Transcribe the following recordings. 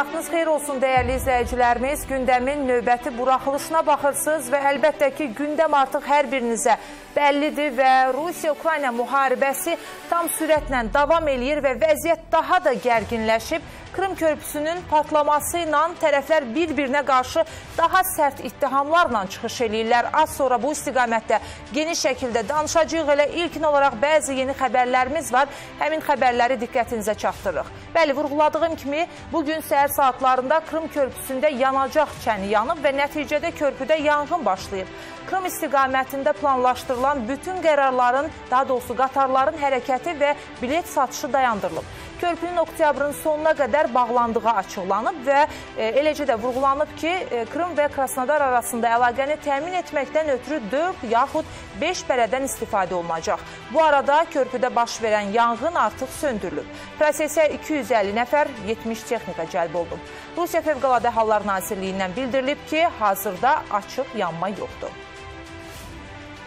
Vaxtınız xeyir olsun dəyərli izləyicilərimiz. Gündəmin növbəti buraxılışına baxırsınız və əlbəttə ki, gündəm artıq hər birinizə bəllidir və Rusiya-Ukrayna müharibəsi tam sürətlə davam eləyir və vəziyyət daha da gərginləşib. Krım körpüsünün partlaması ilə tərəflər bir-birinə qarşı daha sərt ittihamlarla çıxış eləyirlər. Az sonra bu istiqamətdə geniş şəkildə danışacağıq. Elə ilkin olaraq bəzi yeni xəbərlərimiz var. Həmin xəbərləri diqqətinizə çatdırırıq. Bəli, vurğuladığım kimi bugün səhər saatlarında Krım körpüsündə yanacaq çəni yanıb və nəticədə körpüdə yanğın başlayıb. Krım istiqamətində planlaşdırılan bütün qərarların, daha doğrusu qatarların hərəkəti və bilet satışı dayandırılıb. Körpünün oktyabrın sonuna qədər bağlandığı açıqlanıb və e, eləcə də vurğulanıb ki, e, Krım və Krasnodar arasında əlaqəni təmin etməkdən ötürü 4 yaxud 5 bərədən istifadə olunacaq. Bu arada körpüdə baş verən yanğın artıq söndürülüb. Prosesə 250 nəfər 70 texnika cəlb olunub. Rusiya Fövqəladə Hallar Nazirliyindən bildirilib ki, hazırda açıq yanma yoxdur.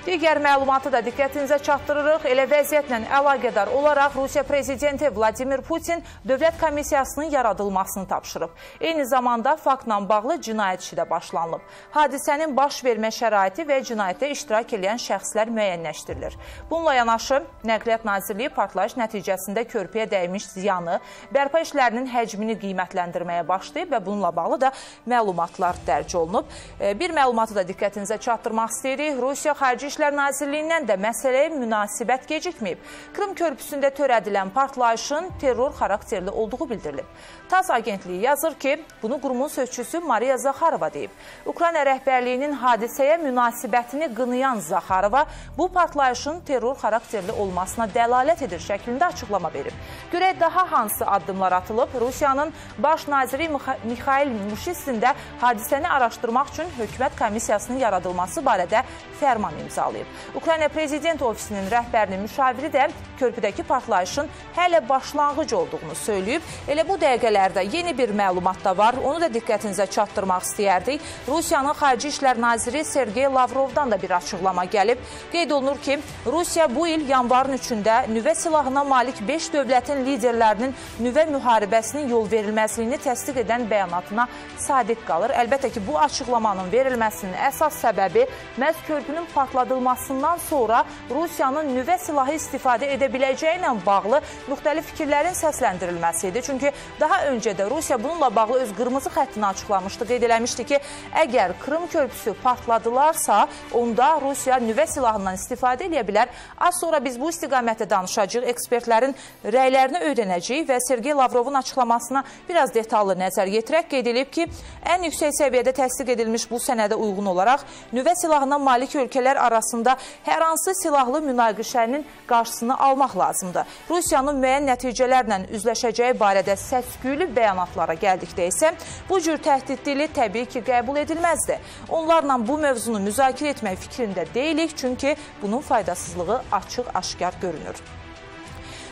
Digər məlumatı da diqqətinizə çatdırırıq. Elə vəziyyətlə əlaqədar olaraq Rusiya Prezidenti Vladimir Putin Dövlət Komissiyasının yaradılmasını tapşırıb. Eyni zamanda faktla bağlı cinayət işi də başlanılıb. Hadisənin baş vermə şəraiti və cinayətdə iştirak edən şəxslər müəyyənləşdirilir. Bununla yanaşı, Nəqliyyat Nazirliyi partlayış nəticəsində körpüyə dəymiş ziyanı, bərpa işlərinin həcmini qiymətləndirməyə başlayıb və bununla bağlı da məlumatlar dərc olunub. Bir məlumatı da diqqətinizə çatdırmaq istəyirik. Rusiya Xarici İşlər Nazirliyindən də məsələyə münasibət gecikməyib. Krım körpüsündə törədilən partlayışın terror xarakterli olduğu bildirilib. TAS agentliyi yazır ki, bunu qurumun sözçüsü Mariya Zaxarova deyib. Ukrayna rəhbərliyinin hadisəyə münasibətini qınayan Zaxarova bu partlayışın terror xarakterli olmasına dəlalət edir şəklində açıqlama verib. Görək daha hansı addımlar atılıb? Rusiyanın baş naziri Mikhail Muşistin də hadisəni araşdırmaq üçün hökumət komissiyasının yaradılması barədə fərman imzalayıb imzalayıb. Ukrayna Prezident Ofisinin rəhbərinin müşaviri də körpüdəki partlayışın hələ başlanğıc olduğunu söyləyib. Elə bu dəqiqələrdə yeni bir məlumat da var. Onu da diqqətinizə çatdırmaq istəyərdik. Rusiyanın Xarici İşlər Naziri Sergey Lavrovdan da bir açıqlama gəlib. Qeyd olunur ki, Rusiya bu il yanvarın 3-də nüvə silahına malik 5 dövlətin liderlərinin nüvə müharibəsinin yol verilməzliyini təsdiq edən bəyanatına sadiq qalır. Əlbəttə ki, bu açıqlamanın verilməsinin əsas səbəbi məhz körpünün partladığı yaradılmasından sonra Rusiyanın nüvə silahı istifadə edə biləcəyi ilə bağlı müxtəlif fikirlərin səsləndirilməsi idi. Çünki daha öncə də Rusiya bununla bağlı öz qırmızı xəttini açıqlamışdı. Qeyd eləmişdi ki, əgər Krım körpüsü partladılarsa, onda Rusiya nüvə silahından istifadə edə bilər. Az sonra biz bu istiqamətdə danışacağıq, ekspertlərin rəylərini öyrənəcəyik və Sergey Lavrovun açıqlamasına biraz detallı nəzər yetirək. Qeyd edib ki, ən yüksək səviyyədə təsdiq edilmiş bu sənədə uyğun olaraq nüvə silahına malik ölkələr arasında arasında hər hansı silahlı münaqişənin qarşısını almaq lazımdır. Rusiyanın müəyyən nəticələrlə üzləşəcəyi barədə səsküylü bəyanatlara gəldikdə isə bu cür təhdidli təbii ki, qəbul edilməzdir. Onlarla bu mövzunu müzakirə etmək fikrində deyilik, çünki bunun faydasızlığı açıq-aşkar görünür.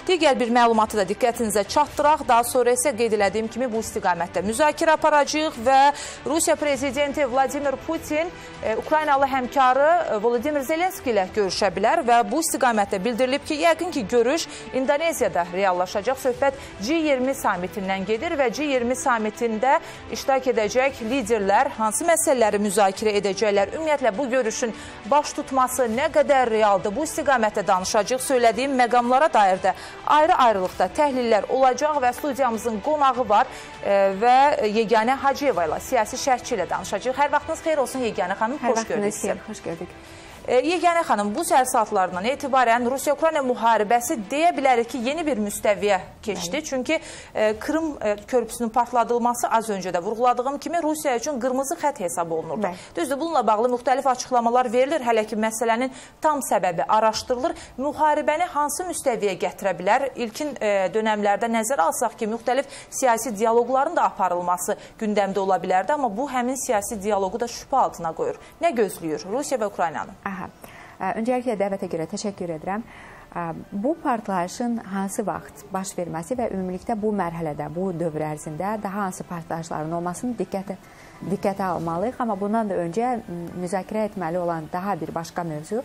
Digər bir məlumatı da diqqətinizə çatdıraq. Daha sonra isə qeyd elədiyim kimi bu istiqamətdə müzakirə aparacağıq və Rusiya prezidenti Vladimir Putin e, Ukraynalı həmkarı e, Volodimir Zelenski ilə görüşə bilər və bu istiqamətdə bildirilib ki, yəqin ki, görüş İndoneziyada reallaşacaq. Söhbət G20 samitindən gedir və G20 samitində iştirak edəcək liderlər hansı məsələləri müzakirə edəcəklər? Ümumiyyətlə, bu görüşün baş tutması nə qədər realdır? Bu istiqamətdə danışacaq. Söylədiyim məqamlara dair də ayrı-ayrılıqda təhlillər olacaq və studiyamızın qonağı var e, və Yeganə Hacıyeva ilə siyasi şərhçi ilə danışacaq. Hər vaxtınız xeyir olsun Yeganə xanım, xoş gördük sizi. Xoş gördük. E, Yeganə xanım, bu səhər saatlarından etibarən Rusiya-Ukrayna müharibəsi deyə bilərik ki, yeni bir müstəviyə keçdi. Bəli. Çünki e, Krım e, körpüsünün partladılması az öncə də vurğuladığım kimi Rusiya üçün qırmızı xət hesab olunurdu. Düzdür, bununla bağlı müxtəlif açıqlamalar verilir. Hələ ki, məsələnin tam səbəbi araşdırılır. Müharibəni hansı müstəviyə gətirə bilər? İlkin dönəmlərdə nəzərə alsaq ki, müxtəlif siyasi dialoqların da aparılması gündəmdə ola bilərdi, amma bu həmin siyasi dialoqu da şübhə altına qoyur. Nə gözləyir Rusiya və Ukraynanı? Aha. Öncəliklə dəvətə görə təşəkkür edirəm. Bu partlayışın hansı vaxt baş verməsi və ümumilikdə bu mərhələdə, bu dövr ərzində daha hansı partlayışların olmasını diqqətə diqqətə almalıyıq. Amma bundan da öncə müzakirə etməli olan daha bir başqa mövzu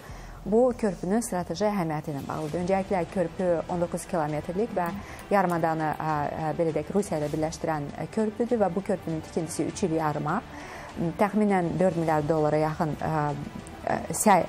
bu körpünün strateji əhəmiyyəti ilə bağlıdır. Öncəliklə körpü 19 kilometrlik və yarımadanı belə deyək Rusiya ilə birləşdirən körpüdür və bu körpünün tikintisi 3 il yarıma təxminən 4 milyard dollara yaxın səy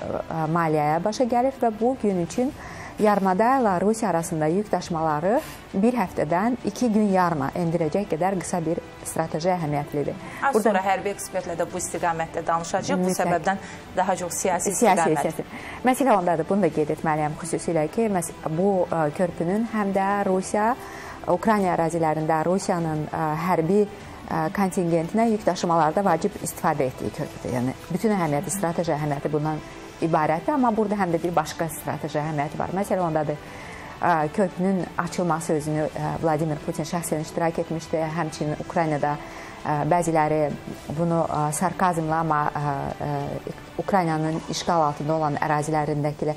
maliyyəyə başa gəlir və bu gün üçün yarımada ilə Rusiya arasında yük daşımaları bir həftədən iki gün yarıma endirəcək qədər qısa bir strateji əhəmiyyətlidir. Az Burada, sonra hərbi ekspertlə də bu istiqamətdə danışacaq. Bu səbəbdən daha çox siyasi istiqamət. Siyasi, siyasi. Məsələ ondadır, bunu da qeyd etməliyəm xüsusilə ki, bu körpünün həm də Rusiya, Ukrayna ərazilərində Rusiyanın hərbi kontingentinə yük daşımalarda vacib istifadə etdiyi körpüdür. Yəni bütün əhəmiyyəti, strateji əhəmiyyəti bundan ibarətdir, amma burada həm də bir başqa strateji əhəmiyyəti var. Məsələn, ondadır körpünün açılması özünü Vladimir Putin şəxsən iştirak etmişdi. Həmçinin Ukraynada bəziləri bunu sarkazmla, amma Ukraynanın işğal altında olan ərazilərindəki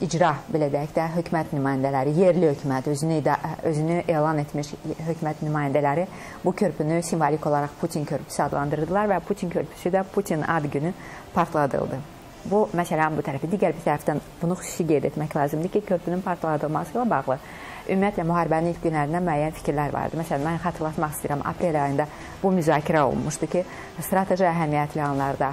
icra belə deyək də hökumət nümayəndələri, yerli hökumət özünü özünü elan etmiş hökumət nümayəndələri bu körpünü simvolik olaraq Putin körpüsü adlandırdılar və Putin körpüsü də Putin ad günü partladıldı. Bu məsələnin bu tərəfi. Digər bir tərəfdən bunu xüsusi qeyd etmək lazımdır ki, körpünün partladılması ilə bağlı ümumiyyətlə müharibənin ilk günlərindən müəyyən fikirlər vardı. Məsələn, mən xatırlatmaq istəyirəm, aprel ayında bu müzakirə olunmuşdu ki, strateji əhəmiyyətli anlarda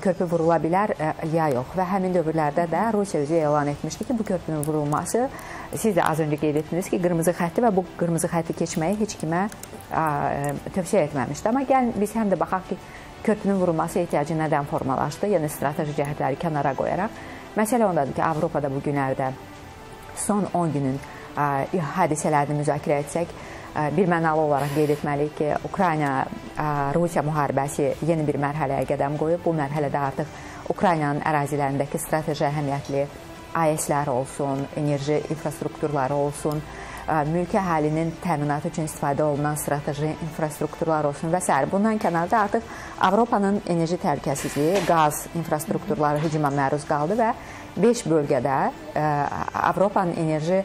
körpü vurula bilər ya yox. Və həmin dövrlərdə də Rusiya özü elan etmişdi ki, bu körpünün vurulması siz də az öncə qeyd etdiniz ki, qırmızı xətti və bu qırmızı xətti keçməyi heç kimə tövsiyə etməmişdi. Amma gəlin biz həm də baxaq ki, körpünün vurulması ehtiyacı nədən formalaşdı? Yəni strateji cəhətləri kənara qoyaraq. Məsələ ondadır ki, Avropada bu günlərdə son 10 günün hadisələrini müzakirə etsək, bir mənalı olaraq qeyd etməliyik ki, Ukrayna-Rusiya müharibəsi yeni bir mərhələyə qədəm qoyub. Bu mərhələdə artıq Ukraynanın ərazilərindəki strateji əhəmiyyətli AES-lər olsun, enerji infrastrukturları olsun, mülki əhalinin təminatı üçün istifadə olunan strateji infrastrukturlar olsun və s. Bundan kənarda artıq Avropanın enerji təhlükəsizliyi, qaz infrastrukturları hücuma məruz qaldı və 5 bölgədə Avropanın enerji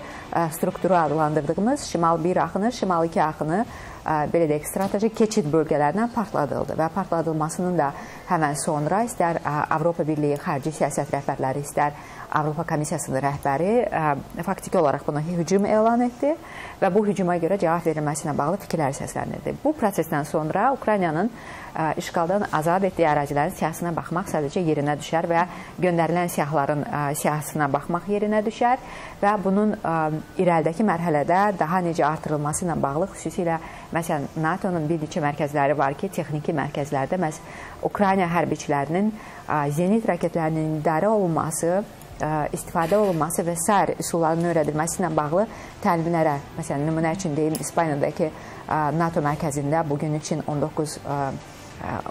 strukturu adlandırdığımız şimal 1 axını, şimal 2 axını belə deyək, strateji keçid bölgələrindən partladıldı və partladılmasının da həmən sonra istər Avropa Birliyi xarici siyasət rəhbərləri, istər Avropa Komissiyasının rəhbəri faktiki olaraq buna hücum elan etdi və bu hücuma görə cavab verilməsi ilə bağlı fikirlər səslənirdi. Bu prosesdən sonra Ukraynanın işğaldan azad etdiyi ərazilərin siyahısına baxmaq sadəcə yerinə düşər və göndərilən siyahların siyahısına baxmaq yerinə düşər və bunun irəlidəki mərhələdə daha necə artırılması ilə bağlı xüsusilə məsələn NATO-nun bir neçə mərkəzləri var ki, texniki mərkəzlərdə məhz Ukrayna hərbiçilərinin zenit raketlərinin idarə olunması istifadə olunması və sair üsulların öyrədilməsi ilə bağlı təlimlərə, məsələn, nümunə üçün deyim, İspaniyadakı NATO mərkəzində bugün üçün 19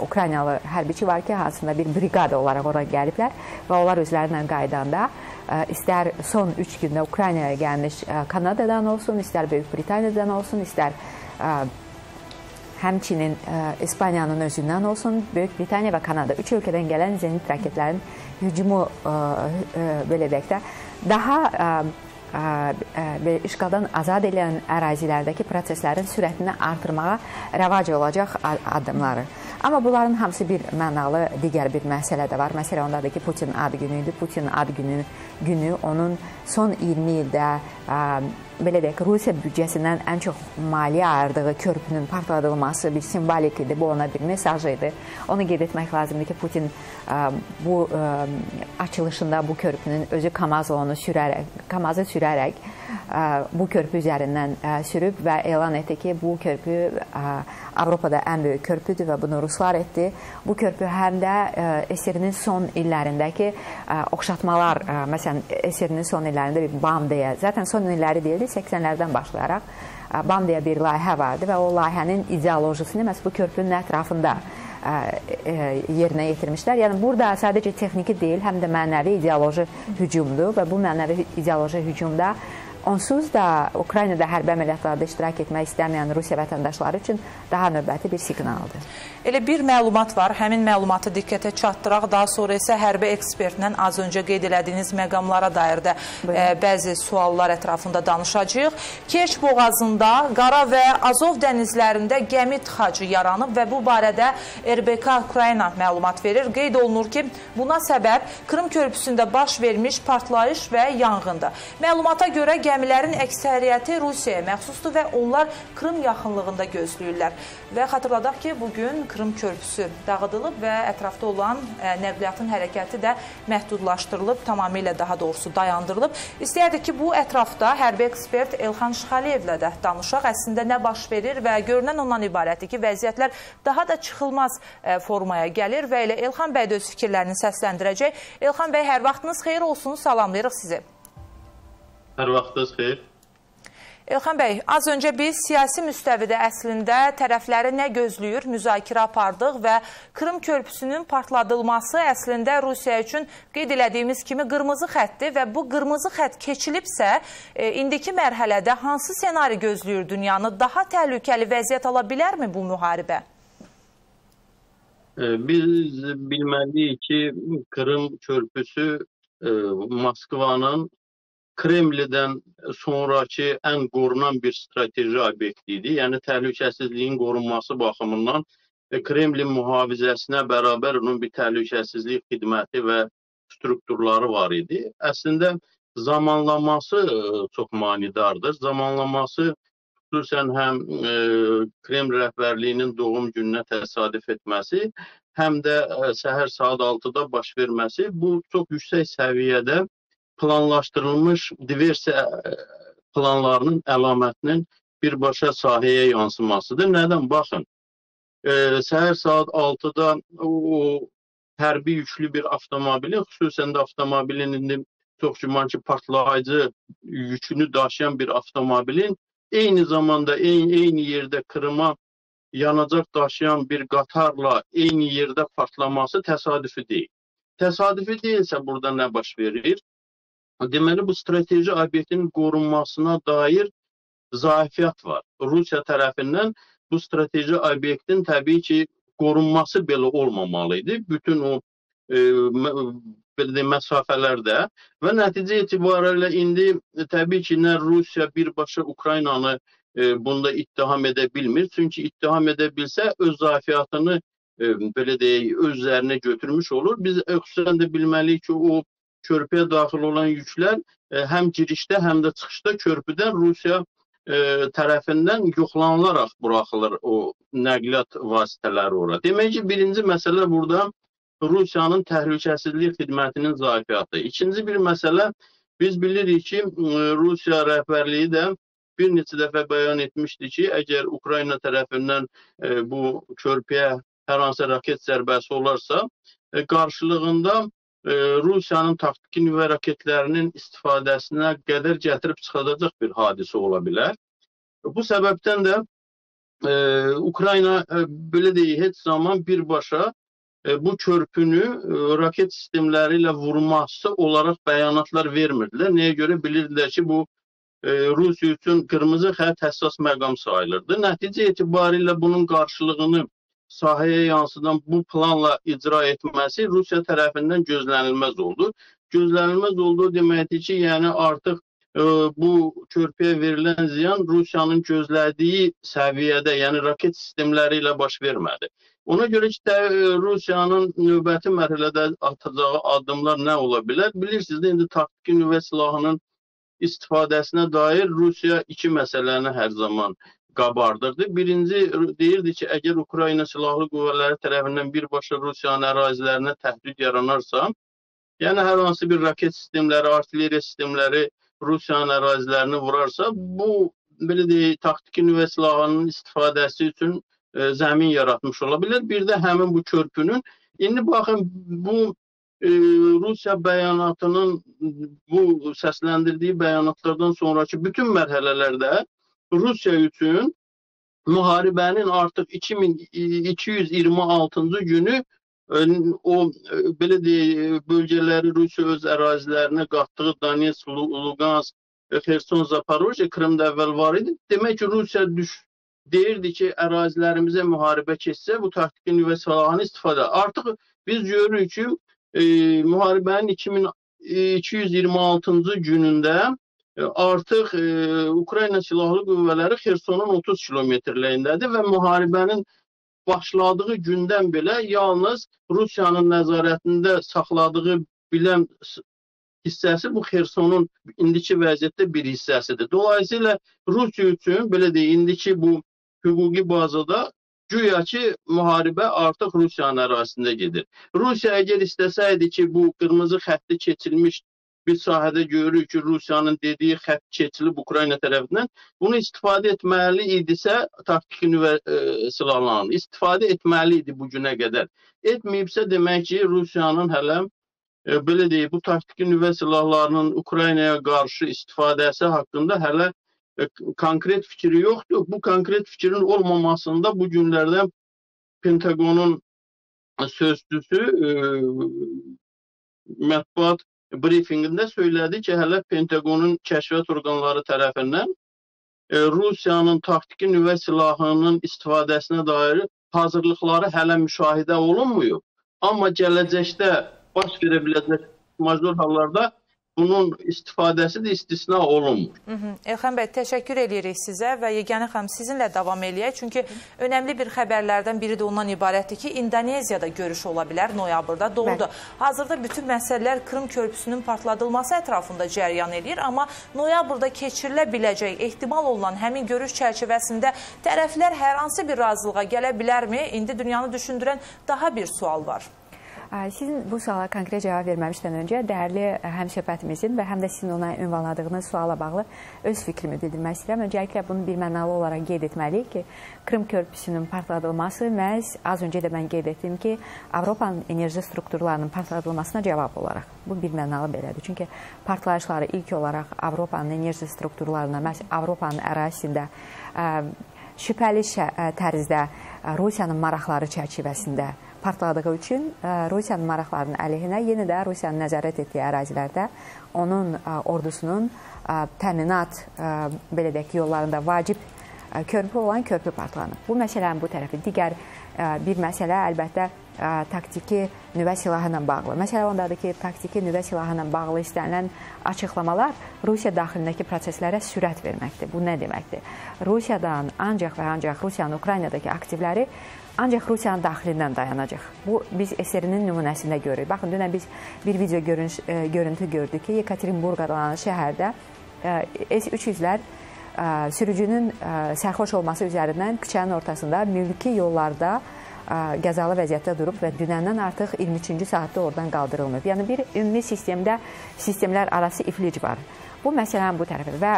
Ukraynalı hərbiçi var ki, hansında bir briqada olaraq ora gəliblər və onlar özlərinlə qaydanda istər son 3 gündə Ukraynaya gəlmiş Kanadadan olsun, istər Böyük Britaniyadan olsun, istər həmçinin İspaniyanın özündən olsun, Böyük Britaniya və Kanada üç ölkədən gələn zenit raketlərin hücumu belə deyək də daha işğaldan azad edilən ərazilərdəki proseslərin sürətini artırmağa rəvac olacaq addımları. Amma bunların hamısı bir mənalı digər bir məsələ də var. Məsələ ondadır ki, Putin ad günü idi. Putin ad günü günü onun son 20 ildə belə deyək, Rusiya büdcəsindən ən çox maliyyə ayırdığı körpünün partladılması bir simvolik idi. Bu ona bir mesaj idi. Onu qeyd etmək lazımdır ki, Putin bu açılışında bu körpünün özü Kamazla onu sürərək, Kamazı sürərək bu körpü üzərindən sürüb və elan etdi ki, bu körpü Avropada ən böyük körpüdür və bunu ruslar etdi. Bu körpü həm də SSR-nin son illərindəki oxşatmalar, məsələn, SSR-nin son illərində bir BAM deyə, zaten son illəri deyildi, 80-lərdən başlayaraq BAM deyə bir layihə vardı və o layihənin ideolojisini məhz bu körpünün ətrafında yerinə yetirmişlər. Yəni burada sadəcə texniki deyil, həm də mənəvi ideoloji hücumdur və bu mənəvi ideoloji hücumda onsuz da Ukraynada hərbi əməliyyatlarda iştirak etmək istəməyən Rusiya vətəndaşları üçün daha növbəti bir siqnaldır. Elə bir məlumat var, həmin məlumatı diqqətə çatdıraq, daha sonra isə hərbi ekspertlə az öncə qeyd elədiyiniz məqamlara dair də ə, bəzi suallar ətrafında danışacağıq. Kerç boğazında Qara və Azov dənizlərində gəmi tıxacı yaranıb və bu barədə RBK Ukrayna məlumat verir. Qeyd olunur ki, buna səbəb Krım körpüsündə baş vermiş partlayış və yanğındır. Məlumata görə gəmilərin əksəriyyəti Rusiyaya məxsusdur və onlar Krım yaxınlığında gözləyirlər. Və xatırladaq ki, bugün Krım körpüsü dağıdılıb və ətrafda olan ə, nəqliyyatın hərəkəti də məhdudlaşdırılıb, tamamilə daha doğrusu dayandırılıb. İstəyərdik ki, bu ətrafda hərbi ekspert Elxan Şıxaliyevlə də danışaq. Əslində nə baş verir və görünən ondan ibarətdir ki, vəziyyətlər daha da çıxılmaz ə, formaya gəlir və elə Elxan bəy də öz fikirlərini səsləndirəcək. Elxan bəy, hər vaxtınız xeyir olsun, salamlayırıq sizi. Hər vaxtınız xeyir. Elxan bəy, az öncə biz siyasi müstəvidə əslində tərəfləri nə gözləyir, müzakirə apardıq və Krım körpüsünün partladılması əslində Rusiya üçün qeyd elədiyimiz kimi qırmızı xətdir və bu qırmızı xət keçilibsə, e, indiki mərhələdə hansı senari gözləyir dünyanı? Daha təhlükəli vəziyyət ala bilərmi bu müharibə? E, biz bilməliyik ki, Krım körpüsü e, Moskvanın Kremldən sonrakı ən qorunan bir strateji obyekt idi. Yəni təhlükəsizliyin qorunması baxımından Kremlin mühafizəsinə bərabər onun bir təhlükəsizlik xidməti və strukturları var idi. Əslində zamanlaması çox manidardır. Zamanlaması xüsusən həm e, Kreml rəhbərliyinin doğum gününə təsadüf etməsi, həm də ə, səhər saat 6-da baş verməsi bu çox yüksək səviyyədə planlaşdırılmış diversiya e, planlarının əlamətinin birbaşa sahəyə yansımasıdır. Nədən? Baxın, e, səhər saat 6-da o, hərbi yüklü bir avtomobili, xüsusən də avtomobilin indi çox güman ki, partlayıcı yükünü daşıyan bir avtomobilin eyni zamanda eyni, eyni yerdə Krıma yanacaq daşıyan bir qatarla eyni yerdə partlaması təsadüfi deyil. Təsadüfi deyilsə burada nə baş verir? Deməli, bu strateji obyektin qorunmasına dair zayıfiyyat var. Rusiya tərəfindən bu strateji obyektin təbii ki, qorunması belə olmamalı idi. Bütün o e, belə deyim, məsafələrdə və nəticə etibarilə indi təbii ki, nə Rusiya birbaşa Ukraynanı e, bunda ittiham edə bilmir. Çünki ittiham edə bilsə öz zayıfiyyatını e, belə deyək, öz üzərinə götürmüş olur. Biz xüsusən də bilməliyik ki, o körpüyə daxil olan yüklər e, həm girişdə, həm də çıxışda körpüdən Rusiya e, tərəfindən yoxlanılaraq buraxılır o nəqliyyat vasitələri ora. Demək ki, birinci məsələ burada Rusiyanın təhlükəsizlik xidmətinin zayıfiyyatı. İkinci bir məsələ biz bilirik ki, Rusiya rəhbərliyi də bir neçə dəfə bəyan etmişdi ki, əgər Ukrayna tərəfindən e, bu körpüyə hər hansı raket zərbəsi olarsa, e, qarşılığında Rusiyanın taktiki nüvə raketlərinin istifadəsinə qədər gətirib çıxadacaq bir hadisə ola bilər. Bu səbəbdən də e, Ukrayna e, belə deyək, heç zaman birbaşa e, bu körpünü e, raket sistemləri ilə vurması olaraq bəyanatlar vermirdilər. Nəyə görə bilirdilər ki, bu e, Rusiya üçün qırmızı xətt həssas məqam sayılırdı. Nəticə etibarilə bunun qarşılığını sahəyə yansıdan bu planla icra etməsi Rusiya tərəfindən gözlənilməz oldu. Gözlənilməz olduğu deməkdir ki, yəni artıq ə, e, bu körpüyə verilən ziyan Rusiyanın gözlədiyi səviyyədə, yəni raket sistemləri ilə baş vermədi. Ona görə ki, də, e, Rusiyanın növbəti mərhələdə atacağı addımlar nə ola bilər? Bilirsiniz də indi taktiki nüvə silahının istifadəsinə dair Rusiya iki məsələni hər zaman qabardırdı. Birinci deyirdi ki, əgər Ukrayna silahlı qüvvələri tərəfindən birbaşa Rusiyanın ərazilərinə təhdid yaranarsa, yəni hər hansı bir raket sistemləri, artilleriya sistemləri Rusiyanın ərazilərini vurarsa, bu belə deyək, taktiki nüvə silahının istifadəsi üçün e, zəmin yaratmış ola bilər. Bir də həmin bu körpünün indi baxın bu e, Rusiya bəyanatının bu səsləndirdiyi bəyanatlardan sonrakı bütün mərhələlərdə Rusiya üçün müharibənin artıq 2226-cı günü e, o e, belə deyək bölgələri Rusiya öz ərazilərinə qatdığı Donetsk, Lugansk, Xerson, Zaporojye Krımda əvvəl var idi. Demək ki, Rusiya düş deyirdi ki, ərazilərimizə müharibə keçsə, bu taktiki nüvə silahını istifadə. Artıq biz görürük ki, e, müharibənin 2226-cı günündə e, artıq e, Ukrayna silahlı qüvvələri Xersonun 30 kilometrləyindədir və müharibənin başladığı gündən belə yalnız Rusiyanın nəzarətində saxladığı bilən hissəsi bu Xersonun indiki vəziyyətdə bir hissəsidir. Dolayısıyla Rusiya üçün belə deyək, indiki bu hüquqi bazada güya ki, müharibə artıq Rusiyanın ərazisində gedir. Rusiya əgər istəsəydi ki, bu qırmızı xətti keçilmiş bir sahədə görürük ki, Rusiyanın dediyi xətt keçilib Ukrayna tərəfindən, bunu istifadə etməli idisə taktiki nüvə e, silahlarını istifadə etməli idi bu günə qədər. Etməyibsə demək ki, Rusiyanın hələ e, belə deyək, bu taktiki nüvə silahlarının Ukraynaya qarşı istifadəsi haqqında hələ E, konkret fikri yoxdur. Bu konkret fikrin olmamasında bu günlərdə Pentagonun sözcüsü e, mətbuat brifinqində söylədi ki, hələ Pentagonun kəşfiyyat orqanları tərəfindən e, Rusiyanın taktiki nüvə silahının istifadəsinə dair hazırlıqları hələ müşahidə olunmuyub. Amma gələcəkdə baş verə biləcək major hallarda bunun istifadəsi də istisna olunmur. Hı -hı. Elxan bəy, təşəkkür edirik sizə və Yeganə xanım sizinlə davam eləyək. Çünki önəmli bir xəbərlərdən biri də ondan ibarətdir ki, İndoneziyada görüş ola bilər noyabrda. Doğrudur. Hazırda bütün məsələlər Krım körpüsünün partladılması ətrafında cəryan edir, amma noyabrda keçirilə biləcək ehtimal olunan həmin görüş çərçivəsində tərəflər hər hansı bir razılığa gələ bilərmi? İndi dünyanı düşündürən daha bir sual var. Sizin bu suala konkret cavab verməmişdən öncə dəyərli həmsöhbətimizin və həm də sizin ona ünvanladığınız suala bağlı öz fikrimi bildirmək istəyirəm. Öncəliklə bunu bir mənalı olaraq qeyd etməliyik ki, Krım körpüsünün partladılması məhz az öncə də mən qeyd etdim ki, Avropanın enerji strukturlarının partladılmasına cavab olaraq. Bu bir mənalı belədir. Çünki partlayışları ilk olaraq Avropanın enerji strukturlarına, məhz Avropanın ərazisində şübhəli tərzdə Rusiyanın maraqları çərçivəsində partladığı üçün e, Rusiyanın maraqlarının əleyhinə yenə də Rusiyanın nəzarət etdiyi ərazilərdə onun e, ordusunun e, təminat belə deyək yollarında vacib körpü olan körpü partlanıb. Bu məsələnin bu tərəfi digər bir məsələ əlbəttə taktiki nüvə silahı ilə bağlı. Məsələ ondadır ki, taktiki nüvə silahı ilə bağlı istənilən açıqlamalar Rusiya daxilindəki proseslərə sürət verməkdir. Bu nə deməkdir? Rusiyadan ancaq və ancaq Rusiyanın Ukraynadakı aktivləri ancaq Rusiyanın daxilindən dayanacaq. Bu biz SR-nin nümunəsində görürük. Baxın, dünən biz bir video görünüş, e, görüntü gördük ki, Yekaterinburq adlanan şəhərdə e, S-300-lər e, sürücünün sərxoş olması üzərindən küçənin ortasında mülki yollarda qəzalı vəziyyətdə durub və dünəndən artıq 23-cü saatda oradan qaldırılmayıb. Yəni bir ümumi sistemdə sistemlər arası iflic var. Bu məsələnin bu tərəfidir və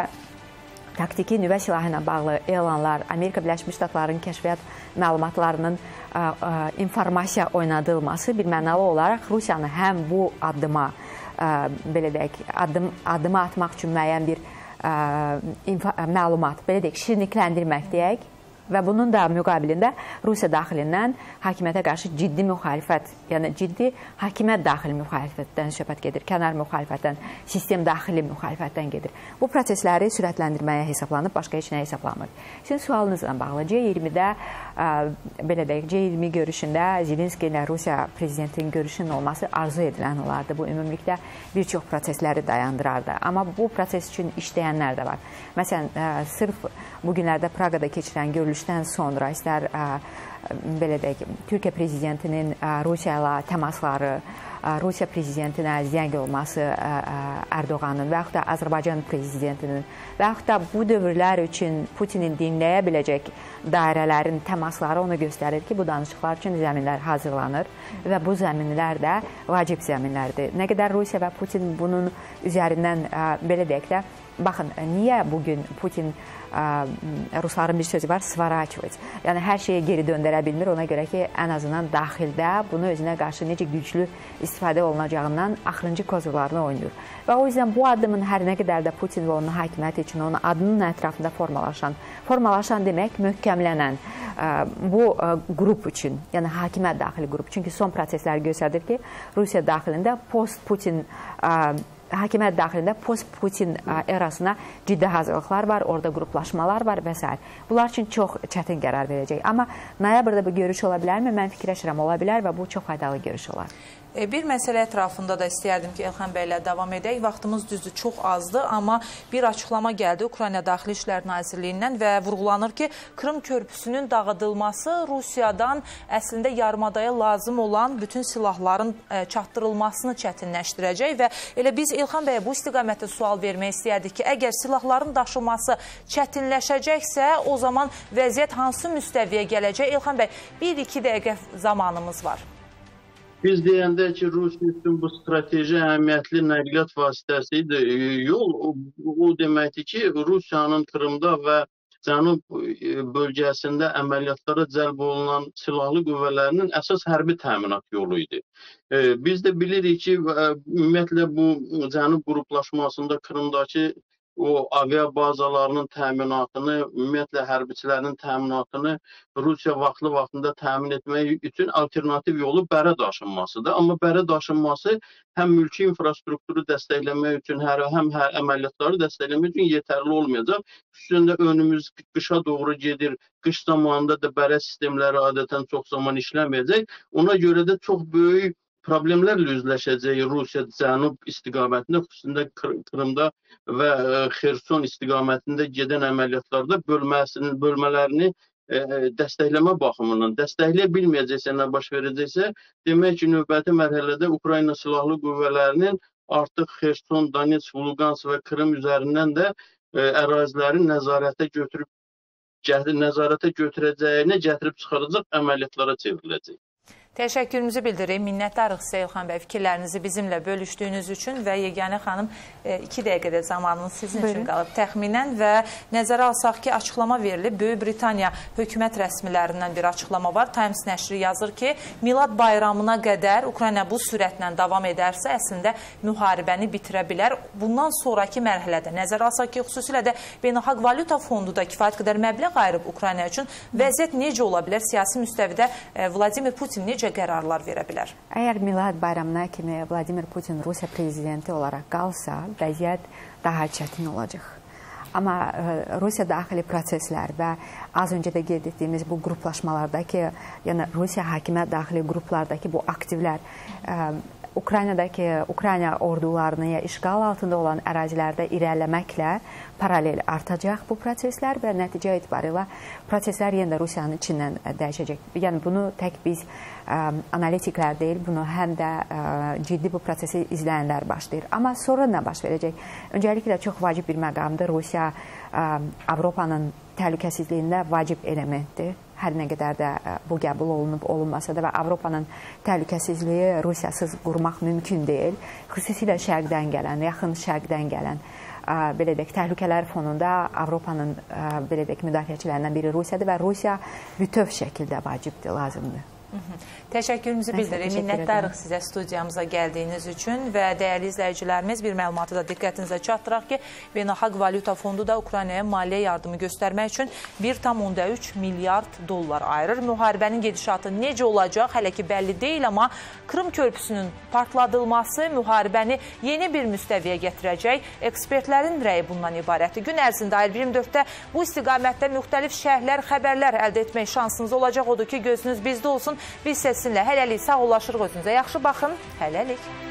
taktiki nüvə silahı ilə bağlı elanlar, Amerika Birləşmiş Ştatlarının kəşfiyyat məlumatlarının ə, ə, informasiya oynadılması bir mənalı olaraq Rusiyanı həm bu addıma ə, belə deyək, addım addıma atmaq üçün müəyyən bir ə, infa, məlumat, belə deyək, şirnikləndirmək deyək və bunun da müqabilində Rusiya daxilindən hakimiyyətə qarşı ciddi müxalifət, yəni ciddi hakimiyyət daxili müxalifətdən söhbət gedir, kənar müxalifətdən, sistem daxili müxalifətdən gedir. Bu prosesləri sürətləndirməyə hesablanıb, başqa heç nə hesablanmır. Sizin sualınızla bağlı C20-də belə deyək, C20 görüşündə Zelenski ilə Rusiya prezidentinin görüşünün olması arzu edilən olardı. Bu ümumilikdə bir çox prosesləri dayandırardı. Amma bu proses üçün işləyənlər də var. Məsələn, sırf bu günlərdə Praqada keçirilən görülüşdən sonra istər belə deyək, Türkiyə prezidentinin Rusiya ilə təmasları, Rusiya prezidentinə zəng olması Ərdoğanın və yaxud da Azərbaycan prezidentinin və yaxud da bu dövrlər üçün Putinin dinləyə biləcək dairələrin təmasları onu göstərir ki, bu danışıqlar üçün zəminlər hazırlanır və bu zəminlər də vacib zəminlərdir. Nə qədər Rusiya və Putin bunun üzərindən belə deyək də, Baxın, niyə bu gün Putin ə, rusların bir sözü var, svaraçivać. Yəni hər şeyi geri döndərə bilmir. Ona görə ki, ən azından daxildə bunu özünə qarşı necə güclü istifadə olunacağından axırıncı kozularını oynayır. Və o yüzden bu addımın hər nə qədər də Putin və onun hakimiyyəti üçün onun adının ətrafında formalaşan, formalaşan demək möhkəmlənən ə, bu ə, qrup üçün, yəni hakimiyyət daxili qrup. Çünki son proseslər göstərir ki, Rusiya daxilində post-Putin hakimiyyət daxilində post-Putin erasına ciddi hazırlıqlar var, orada qruplaşmalar var və s. Bunlar üçün çox çətin qərar verəcək. Amma noyabrda bu görüş ola bilərmi? Mən fikirləşirəm, ola bilər və bu çox faydalı görüş olar. E, bir məsələ ətrafında da istəyərdim ki, Elxan bəylə davam edək. Vaxtımız düzdür, çox azdır, amma bir açıqlama gəldi Ukrayna Daxili İşlər Nazirliyindən və vurğulanır ki, Krım körpüsünün dağıdılması Rusiyadan əslində yarımadaya lazım olan bütün silahların e, çatdırılmasını çətinləşdirəcək və elə biz Elxan bəyə bu istiqamətdə sual vermək istəyərdik ki, əgər silahların daşınması çətinləşəcəksə, o zaman vəziyyət hansı müstəviyə gələcək? Elxan bəy, 1-2 dəqiqə zamanımız var. Biz deyəndə ki, Rusiya üçün bu strateji əhəmiyyətli nəqliyyat vasitəsidir. Yol o, o deməkdir ki, Rusiyanın Krımda və Cənub e, bölgəsində əməliyyatlara cəlb olunan silahlı qüvvələrinin əsas hərbi təminat yolu idi. E, biz də bilirik ki, ümumiyyətlə bu Cənub qruplaşmasında Krımdakı o avia bazalarının təminatını, ümumiyyətlə hərbiçilərin təminatını Rusiya vaxtlı vaxtında təmin etmək üçün alternativ yolu bərə daşınmasıdır. Amma bərə daşınması həm mülki infrastrukturu dəstəkləmək üçün, həm, həm hə, əməliyyatları dəstəkləmək üçün yetərli olmayacaq. Xüsusən də önümüz qışa doğru gedir. Qış zamanında da bərə sistemləri adətən çox zaman işləməyəcək. Ona görə də çox böyük problemlərlə üzləşəcək Rusiya cənub istiqamətində, xüsusən Krımda və e, Xerson istiqamətində gedən əməliyyatlarda bölməsinin bölmələrini ə, e, dəstəkləmə baxımından dəstəkləyə bilməyəcəksə nə baş verəcəksə, demək ki, növbəti mərhələdə Ukrayna silahlı qüvvələrinin artıq Xerson, Donetsk, Lugansk və Krım üzərindən də ə, e, əraziləri nəzarətə götürüb nəzarətə götürəcəyini gətirib çıxaracaq əməliyyatlara çevriləcək. Təşəkkürümüzü bildiririk. Minnətdarıq sizə İlxan bəy fikirlərinizi bizimlə bölüşdüyünüz üçün və Yeganə xanım 2 e, dəqiqədə zamanınız sizin Buyurun. üçün qalıb təxminən və nəzərə alsaq ki, açıqlama verilib. Böyük Britaniya hökumət rəsmilərindən bir açıqlama var. Times nəşri yazır ki, Milad bayramına qədər Ukrayna bu sürətlə davam edərsə, əslində müharibəni bitirə bilər. Bundan sonraki mərhələdə nəzərə alsaq ki, xüsusilə də Beynəlxalq Valyuta Fondu da kifayət qədər məbləğ ayırıb Ukrayna üçün. Vəziyyət necə ola bilər? Siyasi müstəvidə e, Vladimir Putin necə necə qərarlar verə bilər? Əgər Milad bayramına kimi Vladimir Putin Rusiya prezidenti olaraq qalsa, vəziyyət daha çətin olacaq. Amma e, Rusiya daxili proseslər və az öncə də qeyd etdiyimiz bu qruplaşmalardakı, yəni Rusiya hakimiyyət daxili qruplardakı bu aktivlər ə, e, Ukraynadakı Ukrayna ordularını ya işğal altında olan ərazilərdə irəliləməklə paralel artacaq bu proseslər və nəticə etibarilə proseslər yenə də Rusiyanın içindən dəyişəcək. Yəni bunu tək biz ə, analitiklər deyil, bunu həm də ə, ciddi bu prosesi izləyənlər başlayır. Amma sonra nə baş verəcək? Öncəliklə çox vacib bir məqamdır. Rusiya ə, Avropanın təhlükəsizliyində vacib elementdir hər nə qədər də e, bu qəbul olunub olunmasa da və Avropanın təhlükəsizliyi Rusiyasız qurmaq mümkün deyil. Xüsusilə şərqdən gələn, yaxın şərqdən gələn e, belə deyək, təhlükələr fonunda Avropanın e, belə deyək, müdafiəçilərindən biri Rusiyadır və Rusiya bütöv şəkildə vacibdir, lazımdır. Təşəkkürümüzü bildiririk. Minnətdarıq sizə studiyamıza gəldiyiniz üçün və dəyərli izləyicilərimiz bir məlumatı da diqqətinizə çatdıraq ki, Beynəlxalq Valyuta Fondu da Ukraynaya maliyyə yardımı göstərmək üçün 1,3 milyard dollar ayırır. Müharibənin gedişatı necə olacaq hələ ki bəlli deyil, amma Krım körpüsünün partladılması müharibəni yeni bir müstəviyə gətirəcək. Ekspertlərin rəyi bundan ibarətdir. Gün ərzində Ayr 24-də bu istiqamətdə müxtəlif şərhlər, xəbərlər əldə etmək şansınız olacaq. Odur ki, gözünüz bizdə olsun. Biz sizinlə hələlik sağollaşırıq özünüzə. Yaxşı baxın. Hələlik.